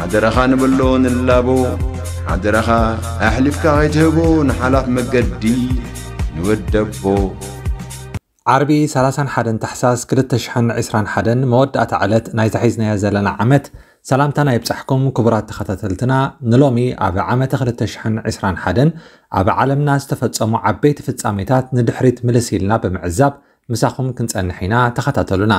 ሓደረኻ ንበሎ ንላቦ ሓደረኻ ኣሕሊፍካ ኸይትህቦ ንሓላፍ መገዲ ንወደቦ ዓርቢ 31 ታሕሳስ 2021 መወዳእታ ዕለት ናይ ዝሒዝናዮ ዘለና ዓመት ሰላምታ ናይ ብጻሕኩም ክቡራት ተኸታተልትና ንሎሚ ኣብ ዓመተ 2021 ኣብ ዓለምና ዝተፈጸሙ ዓበይቲ ፍጻሜታት ንድሕሪት ምልስ ኢልና ብምዕዛብ ምሳኹም ክንጸንሕ ኢና ተኸታተሉና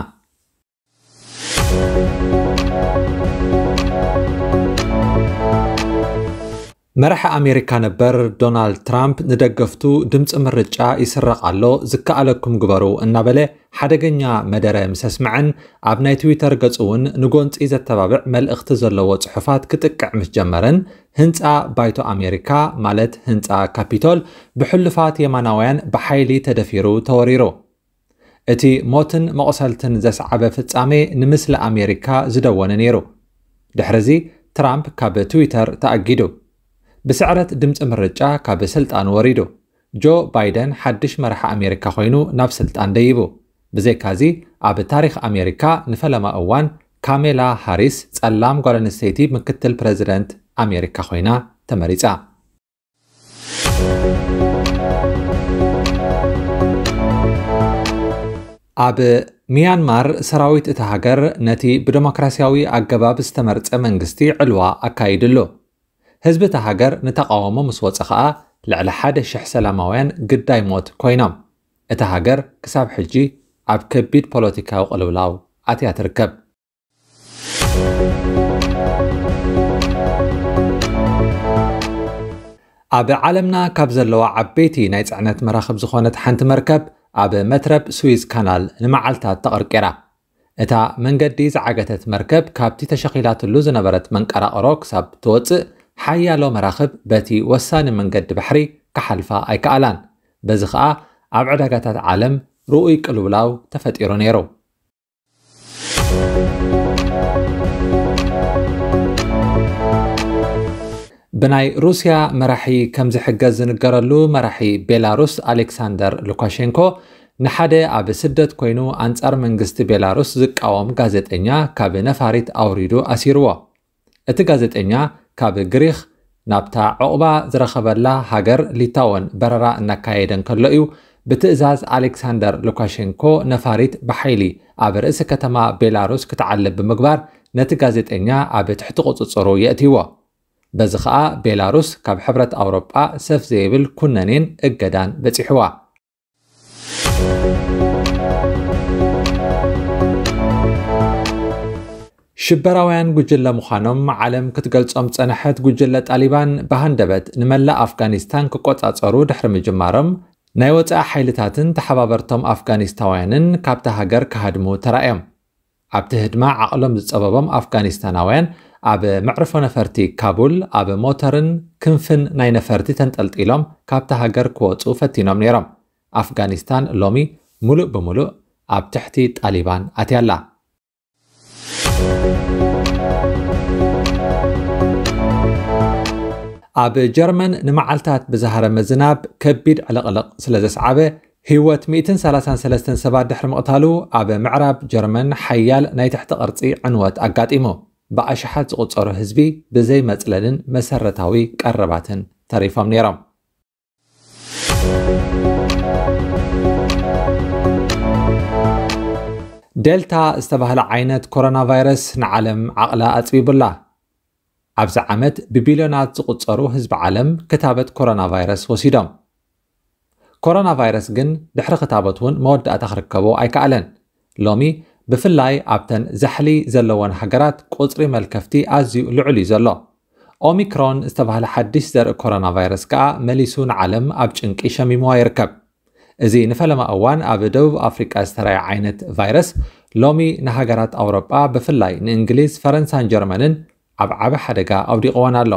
መራሒ ኣሜሪካ ነበር ዶናልድ ትራምፕ ንደገፍቱ ድምፂ ምርጫ ይስረቕ ኣሎ ዝከኣለኩም ግበሩ እናበለ ሓደገኛ መደረ ምስ ኣስምዐን ኣብ ናይ ትዊተር ገጹ እውን ንጎንፂ ዘተባብዕ መልእኽቲ ዘለዎ ጽሑፋት ክጥቅዕ ምስ ጀመረን ህንፃ ባይቶ ኣሜሪካ ማለት ህንፃ ካፒቶል ብሕሉፋት የማናውያን ብሓይሊ ተደፊሩ ተወሪሩ እቲ ሞትን መቑሰልትን ዘሰዓበ ፍጻሜ ንምስሊ ኣሜሪካ ዝደወነ ነይሩ ድሕሪዚ ትራምፕ ካብ ትዊተር ተኣጊዱ ብስዕረት ድምፂ ምርጫ ካብ ስልጣን ወሪዱ። ጆ ባይደን ሓድሽ መራሒ ኣሜሪካ ኮይኑ ናብ ስልጣን ደይቡ። ብዘይካዚ ኣብ ታሪክ ኣሜሪካ ንፈለማ እዋን ካሜላ ሃሪስ ጸላም ጓል ኣንስተይቲ ምክትል ፕረዚደንት ኣሜሪካ ኮይና ተመሪፃ ኣብ ሚያንማር ሰራዊት እቲ ሃገር ነቲ ብዴሞክራስያዊ ኣገባብ ዝተመርፀ መንግስቲ ዕልዋ ኣካይድሉ ህዝቢ እቲ ሃገር ንተቃወሞ ምስ ወፀ ከዓ ልዕሊ ሓደ ሽሕ ሰላማውያን ግዳይ ሞት ኮይኖም እታ ሃገር ክሳብ ሕጂ ኣብ ከቢድ ፖለቲካዊ ቅልውላው ኣትያ ትርከብ ኣብ ዓለምና ካብ ዘለዋ ዓበይቲ ናይ ፅዕነት መራኽብ ዝኾነት ሓንቲ መርከብ ኣብ መትረብ ስዊዝ ካናል ንመዓልታት ተቐርቂራ እታ መንገዲ ዝዓገተት መርከብ ካብቲ ተሸኺላትሉ ዝነበረት መንቀራቕሮ ክሳብ ትወፅእ ሓያሎ መራኽብ በቲ ወሳኒ መንገዲ ባሕሪ ክሓልፋ ኣይከኣላን። በዚ ከዓ ኣብ ዕዳጋታት ዓለም ርኡይ ቅልውላው ተፈጢሩ ነይሩ። ብናይ ሩስያ መራሒ ከም ዝሕገዝ ዝንገረሉ መራሒ ቤላሩስ ኣሌክሳንደር ሉካሸንኮ ንሓደ ኣብ ስደት ኮይኑ ኣንጻር መንግስቲ ቤላሩስ ዝቃወም ጋዜጠኛ ካብ ነፋሪት ኣውሪዱ ኣሲርዎ። እቲ ጋዜጠኛ ካብ ግሪኽ ናብታ ዕቑባ ዝረኸበላ ሃገር ሊታወን በረራ እናካየደን ከሎ እዩ። ብትእዛዝ ኣሌክሳንደር ሉካሸንኮ ነፋሪት ብሓይሊ ኣብ ርእሲ ከተማ ቤላሩስ ክትዓልብ ብምግባር ነቲ ጋዜጠኛ ኣብ ትሕቲ ቁፅፅሩ የእትይዎ። በዚ ከዓ ቤላሩስ ካብ ሕብረት ኣውሮጳ ሰፍ ዘይብል ኩነኔን እገዳን በፂሕዋ ሽበራውያን ጉጅለ ምዃኖም ዓለም ክትገልጾም ፀንሐት ጉጅለ ጣሊባን ብሃንደበት ንመላእ ኣፍጋኒስታን ክቆፃፀሩ ድሕሪ ምጅማሮም ናይ ወፃኢ ሓይልታትን ተሓባበርቶም ኣፍጋኒስታውያንን ካብቲ ሃገር ክሃድሙ ተራእዮም። ኣብቲ ህድማ ዓቕሎም ዝፀበቦም ኣፍጋኒስታናውያን ኣብ መዕርፎ ነፈርቲ ካቡል ኣብ ሞተርን ክንፍን ናይ ነፈርቲ ተንጠልጢሎም ካብቲ ሃገር ክወፁ ፈቲኖም ነይሮም። ኣፍጋኒስታን ሎሚ ሙሉእ ብምሉእ ኣብ ትሕቲ ጣሊባን ኣትያላ ኣብ ጀርመን ንመዓልታት ብዝሃረመ ዝናብ ከቢድ ዕለቕልቕ ስለ ዘሰዓበ ህይወት 133 ሰባት ድሕሪ ምቕታሉ ኣብ ምዕራብ ጀርመን ሓያል ናይ ትሕቲ ቅርፂ ዕንወት ኣጋጢሙ። ብኣሽሓት ዝቑፀሩ ህዝቢ ብዘይ መፅለልን መሰረታዊ ቀረባትን ተሪፎም ነይሮም ዴልታ ዝተባህለ ዓይነት ኮሮና ቫይረስ ንዓለም ዓቕላ ኣፅቢቡላ ኣብዚ ዓመት ብቢልዮናት ዝቑፀሩ ህዝቢ ዓለም ክታበት ኮሮና ቫይረስ ወሲዶም ኮሮና ቫይረስ ግን ድሕሪ ክታበት እውን መወዳእታ ክርከቦ ኣይከኣለን ሎሚ ብፍላይ ኣብተን ዛሕሊ ዘለወን ሃገራት ቁፅሪ መልከፍቲ ኣዝዩ ልዑል እዩ ዘሎ ኦሚክሮን ዝተባህለ ሓድሽ ዘርኢ ኮሮና ቫይረስ ከዓ መሊሱ ንዓለም ኣብ ጭንቂ ሸሚምዋ ይርከብ እዚ ንፈለማ እዋን ኣብ ደቡብ ኣፍሪቃ ዝተረየ ዓይነት ቫይረስ ሎሚ ንሃገራት ኣውሮጳ ብፍላይ ንእንግሊዝ ፈረንሳን ጀርመንን ኣብ ዓበ ሓደጋ ኣውዲቕዎን ኣሎ።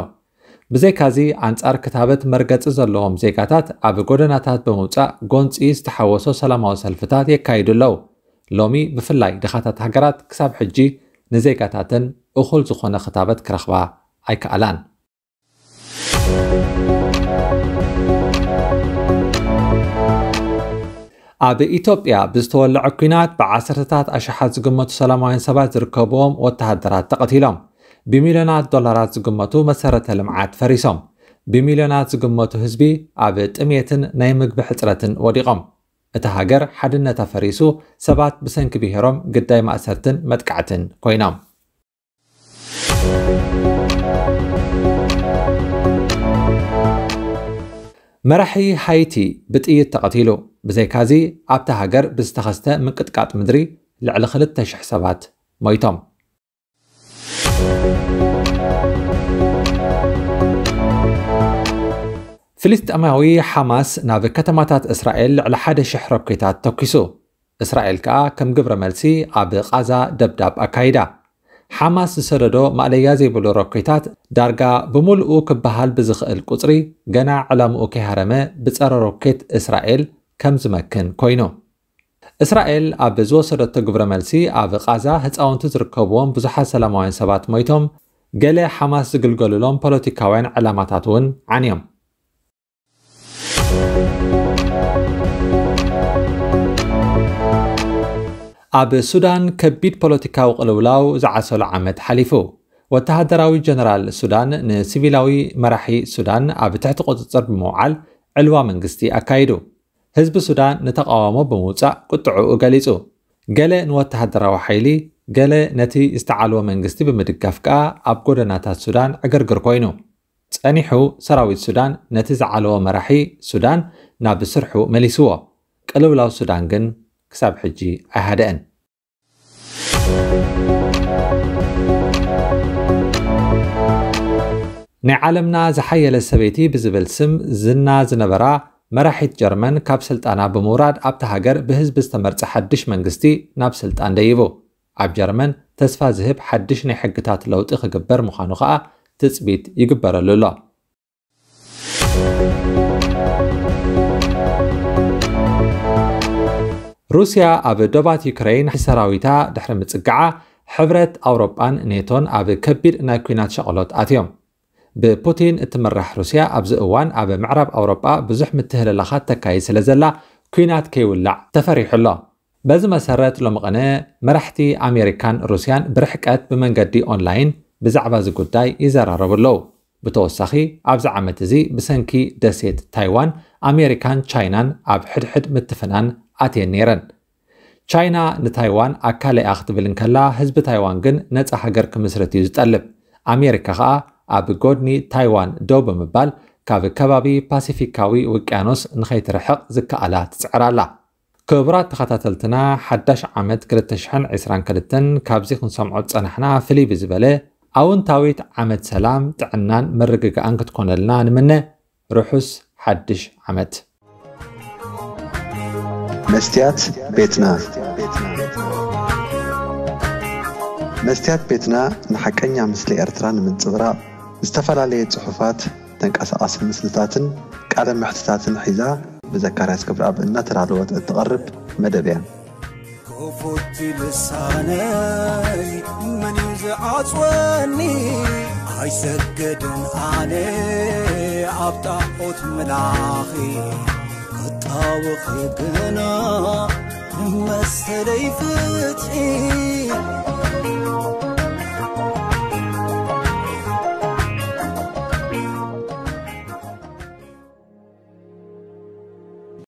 ብዘይካዚ ኣንጻር ክታበት መርገፂ ዘለዎም ዜጋታት ኣብ ጎደናታት ብምውፃእ ጎንፂ ዝተሓወሶ ሰላማዊ ሰልፍታት የካይዱ ኣለዉ። ሎሚ ብፍላይ ድኻታት ሃገራት ክሳብ ሕጂ ንዜጋታትን እኹል ዝኾነ ክታበት ክረኽባ ኣይከኣላን ኣብ ኢትዮጵያ ብዝተወልዐ ኩናት ብዓሰርተታት ኣሽሓት ዝግመቱ ሰላማውያን ሰባት ዝርከብዎም ወተሃደራት ተቐቲሎም። ብሚልዮናት ዶላራት ዝግመቱ መሰረተ ልምዓት ፈሪሶም። ብሚልዮናት ዝግመቱ ህዝቢ ኣብ ጥሜትን ናይ ምግቢ ሕፅረትን ወዲቖም። እቲ ሃገር ሓድነታ ፈሪሱ ሰባት ብሰንኪ ብሄሮም ግዳይ ማእሰርትን መጥቃዕትን ኮይኖም መራሒ ሃይቲ ብጥይት ተቐቲሉ ብዘይካዚ ኣብታ ሃገር ብዝተኸስተ ምንቅጥቃጥ ምድሪ ልዕሊ 2,000 ሰባት ሞይቶም ፍልስጥማዊ ሓማስ ናብ ከተማታት እስራኤል ልዕሊ 1,000 ሮኬታት ተኪሱ እስራኤል ከኣ ከም ግብረ መልሲ ኣብ ቓዛ ደብዳብ ኣካይዳ ሓማስ ዝሰደዶ ማእለያ ዘይብሉ ሮኬታት ዳርጋ ብምልኡ ክበሃል ብዝኽእል ቁፅሪ ገና ዕላምኡ ከይሃረመ ብፀረ ሮኬት እስራኤል ከም ዝመክን ኮይኑ እስራኤል ኣብ ዝወሰደቶ ግብረ መልሲ ኣብ ቓዛ ህፃውንቲ ዝርከብዎም ብዙሓት ሰላማውያን ሰባት ሞይቶም ገለ ሓማስ ዝግልገሉሎም ፖለቲካውያን ዕላማታት እውን ዓንዮም ኣብ ሱዳን ከቢድ ፖለቲካዊ ቅልውላው ዝዓሰሉ ዓመት ሓሊፉ። ወተሃደራዊ ጀነራል ሱዳን ንሲቪላዊ መራሒ ሱዳን ኣብ ትሕቲ ቁፅፅር ብምውዓል ዕልዋ መንግስቲ ኣካይዱ። ህዝቢ ሱዳን ንተቃዋሞ ብምውፃእ ቁጥዑኡ ገሊጹ። ገለ ንወተሃደራዊ ሓይሊ ገለ ነቲ ዝተዓልወ መንግስቲ ብምድጋፍ ከኣ ኣብ ጎደናታት ሱዳን ዕግርግር ኮይኑ። ጸኒሑ ሰራዊት ሱዳን ነቲ ዝዓለወ መራሒ ሱዳን ናብ ስርሑ መሊስዎ። ቅልውላው ሱዳን ግን ክሳብ ሕጂ ኣይሃደአን ናይ ዓለምና ዝሓየለ ሰበይቲ ብዝብል ስም ዝና ዝነበራ መራሒት ጀርመን ካብ ስልጣና ብምውራድ ኣብቲ ሃገር ብህዝቢ ዝተመርፀ ሓድሽ መንግስቲ ናብ ስልጣን ደይቡ ኣብ ጀርመን ተስፋ ዝህብ ሓድሽ ናይ ሕግታት ለውጢ ክግበር ምዃኑ ከዓ ትፅቢት ይግበረሉ ኣሎ ሩስያ ኣብ ዶባት ዩክሬን ሰራዊታ ድሕሪ ምፅግዓ ሕብረት ኣውሮጳን ኔቶን ኣብ ከቢድ ናይ ኩናት ሸቐሎት ኣትዮም ብፑቲን እትምራሕ ሩስያ ኣብዚ እዋን ኣብ ምዕራብ ኣውሮጳ ብዙሕ ምትህልላኻት ተካይድ ስለ ዘላ ኩናት ከይውላዕ ተፈሪሑ ኣሎ በዚ መሰረት ሎሚ ቅነ መራሕቲ ኣሜሪካን ሩስያን ብርሕቀት ብመንገዲ ኦንላይን ብዛዕባ እዚ ጉዳይ ይዘራረቡ ኣለዉ ብተወሳኺ ኣብዚ ዓመት እዚ ብሰንኪ ደሴት ታይዋን ኣሜሪካን ቻይናን ኣብ ሕድሕድ ምትፍናን ኣትየን ነይረን። ቻይና ንታይዋን ኣካለይ እያ ክትብል እንከላ ህዝቢ ታይዋን ግን ነፃ ሃገር ክምስረት እዩ ዝጠልብ። ኣሜሪካ ከዓ ኣብ ጎድኒ ታይዋን ደው ብምባል ካብ ከባቢ ፓሲፊካዊ ውቅያኖስ ንኸይትርሕቕ ዝከኣላ ትፅዕር ኣላ። ክቡራት ተኸታተልትና ሓዳሽ ዓመት 2022 ካብዚ ክንሰምዖ ፀናሕና ፍልይ ብዝበለ ኣውንታዊት ዓመት ሰላም ጥዕናን ምርግጋእን ክትኮነልና ንምነ ርሑስ ሓድሽ ዓመት መስትያት ቤትና። መስትያት ቤትና ንሓቀኛ ምስሊ ኤርትራ ንምንፅብራቕ ዝተፈላለየ ፅሑፋት ተንቀሳቐሲ ምስልታትን ቃለ ምሕትታትን ሒዛ ብዘካርያስ ክብርኣብ እናተዳለወት እትቐርብ መደብ እያ። ክፉቲ ልሳነይ መን እዩ ዝዓፅወኒ? ኣይሰገድን ኣነ ኣብ ጣዖት መላኺ كطاوخ قنا مسلي فتحي